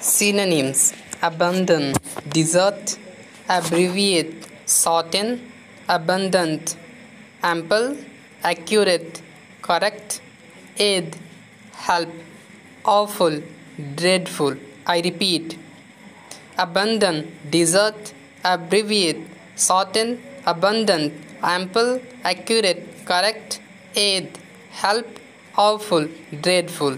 Synonyms Abandon, desert, abbreviate, shorten, abundant, ample, accurate, correct, aid, help, awful, dreadful. I repeat abandon, desert, abbreviate, shorten, abundant, ample, accurate, correct, aid, help, awful, dreadful.